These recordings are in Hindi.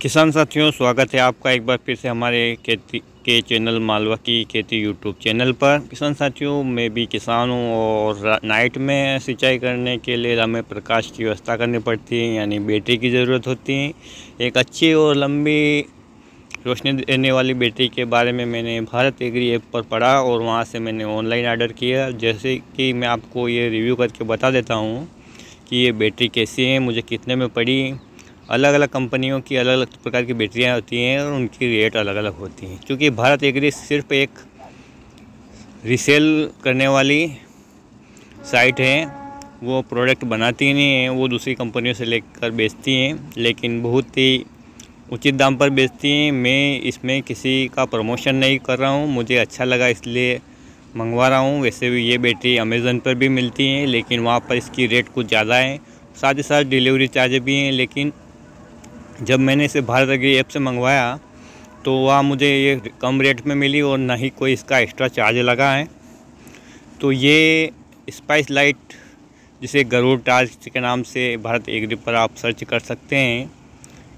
किसान साथियों, स्वागत है आपका एक बार फिर से हमारे खेती के चैनल मालवा की खेती यूट्यूब चैनल पर। किसान साथियों, मैं भी किसान हूँ और नाइट में सिंचाई करने के लिए हमें प्रकाश की व्यवस्था करनी पड़ती है, यानी बैटरी की ज़रूरत होती है। एक अच्छी और लंबी रोशनी देने वाली बैटरी के बारे में मैंने भारत एग्री ऐप पर पढ़ा और वहाँ से मैंने ऑनलाइन ऑर्डर किया। जैसे कि मैं आपको ये रिव्यू करके बता देता हूँ कि ये बैटरी कैसी है, मुझे कितने में पड़ी अलग अलग कंपनियों की अलग अलग प्रकार की बैटरियाँ होती हैं और उनकी रेट अलग अलग होती हैं। क्योंकि भारत एग्री सिर्फ़ एक रिसेल करने वाली साइट है, वो प्रोडक्ट बनाती नहीं है, वो दूसरी कंपनियों से लेकर बेचती हैं, लेकिन बहुत ही उचित दाम पर बेचती हैं। मैं इसमें किसी का प्रमोशन नहीं कर रहा हूँ, मुझे अच्छा लगा इसलिए मंगवा रहा हूँ। वैसे भी ये बैटरी अमेज़न पर भी मिलती हैं, लेकिन वहाँ पर इसकी रेट कुछ ज़्यादा है। साथ ही साथ डिलीवरी चार्ज भी हैं, लेकिन जब मैंने इसे भारत अग्री ऐप से मंगवाया तो वह मुझे ये कम रेट में मिली और ना ही कोई इसका एक्स्ट्रा चार्ज लगा है। तो ये स्पाइस लाइट जिसे गरुड़ टार्च के नाम से भारत एग्री पर आप सर्च कर सकते हैं,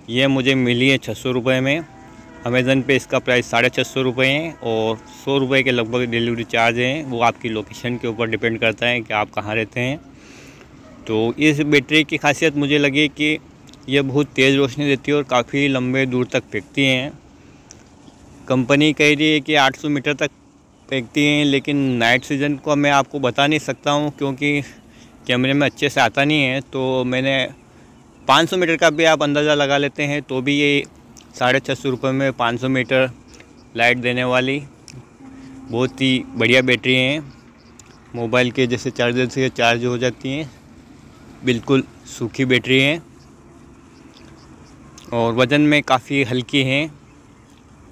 ये मुझे मिली है छः सौ रुपये में। अमेज़न पे इसका प्राइस साढ़े छः सौ रुपये हैं और सौ रुपये के लगभग डिलीवरी चार्ज हैं। वो आपकी लोकेशन के ऊपर डिपेंड करता है कि आप कहाँ रहते हैं। तो इस बैटरी की खासियत मुझे लगी कि ये बहुत तेज़ रोशनी देती है और काफ़ी लंबे दूर तक फेंकती हैं। कंपनी कह रही है कि 800 मीटर तक फेंकती हैं, लेकिन नाइट सीज़न को मैं आपको बता नहीं सकता हूँ क्योंकि कैमरे में अच्छे से आता नहीं है। तो मैंने 500 मीटर का भी आप अंदाज़ा लगा लेते हैं तो भी ये साढ़े छः सौ रुपये में 500 मीटर लाइट देने वाली बहुत ही बढ़िया बैटरी हैं। मोबाइल के जैसे चार्जर से चार्ज हो जाती हैं, बिल्कुल सूखी बैटरी हैं। और वज़न में काफ़ी हल्की हैं।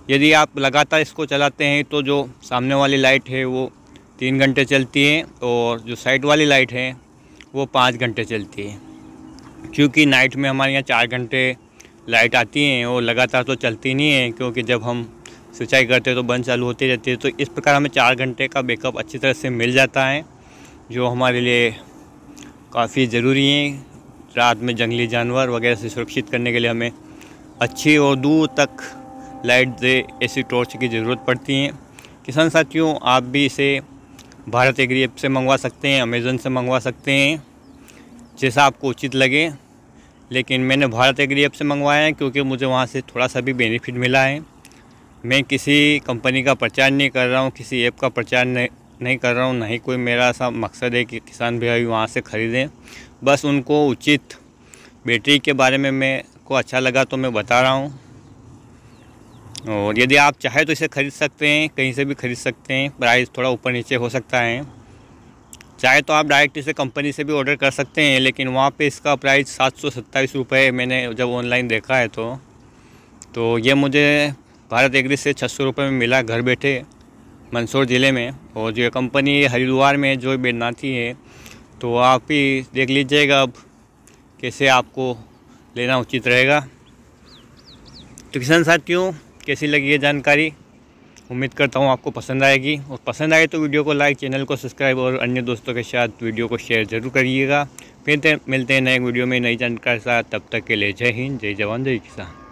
यदि आप लगातार इसको चलाते हैं तो जो सामने वाली लाइट है, वो तीन घंटे चलती है और जो साइड वाली लाइट है, वो पाँच घंटे चलती है। क्योंकि नाइट में हमारे यहाँ चार घंटे लाइट आती हैं और लगातार तो चलती नहीं है, क्योंकि जब हम सिंचाई करते हैं तो बंद चालू होती रहती है तो इस प्रकार हमें चार घंटे का बैकअप अच्छी तरह से मिल जाता है, जो हमारे लिए काफ़ी ज़रूरी है। रात में जंगली जानवर वगैरह से सुरक्षित करने के लिए हमें अच्छी और दूर तक लाइट दे ऐसी टॉर्च की ज़रूरत पड़ती है। किसान साथियों, आप भी इसे भारत एग्री ऐप से मंगवा सकते हैं, अमेज़न से मंगवा सकते हैं, जैसा आपको उचित लगे। लेकिन मैंने भारत एग्री ऐप से मंगवाया है क्योंकि मुझे वहाँ से थोड़ा सा भी बेनिफिट मिला है। मैं किसी कंपनी का प्रचार नहीं कर रहा हूँ, किसी ऐप का प्रचार नहीं नहीं कर रहा हूँ नहीं कोई मेरा ऐसा मकसद है कि किसान भाई वहाँ से ख़रीदें। बस उनको उचित बैटरी के बारे में मैं को अच्छा लगा तो मैं बता रहा हूँ। और यदि आप चाहे तो इसे ख़रीद सकते हैं, कहीं से भी ख़रीद सकते हैं, प्राइस थोड़ा ऊपर नीचे हो सकता है। चाहे तो आप डायरेक्ट इसे कंपनी से भी ऑर्डर कर सकते हैं, लेकिन वहाँ पे इसका प्राइस सात सौ सत्ताईस रुपये मैंने जब ऑनलाइन देखा है तो। तो ये मुझे भारत एग्री से छः सौ रुपये में मिला घर बैठे मंदसौर ज़िले में। और जो कंपनी हरिद्वार में जो बेदनाथी है तो आप ही देख लीजिएगा अब कैसे आपको लेना उचित रहेगा। तो किसान साथियों, कैसी लगी ये जानकारी? उम्मीद करता हूँ आपको पसंद आएगी। और पसंद आए तो वीडियो को लाइक, चैनल को सब्सक्राइब और अन्य दोस्तों के साथ वीडियो को शेयर ज़रूर करिएगा। फिर मिलते हैं नए वीडियो में नई जानकारी साथ। तब तक के लिए जय हिंद, जय जवान, जय किसान।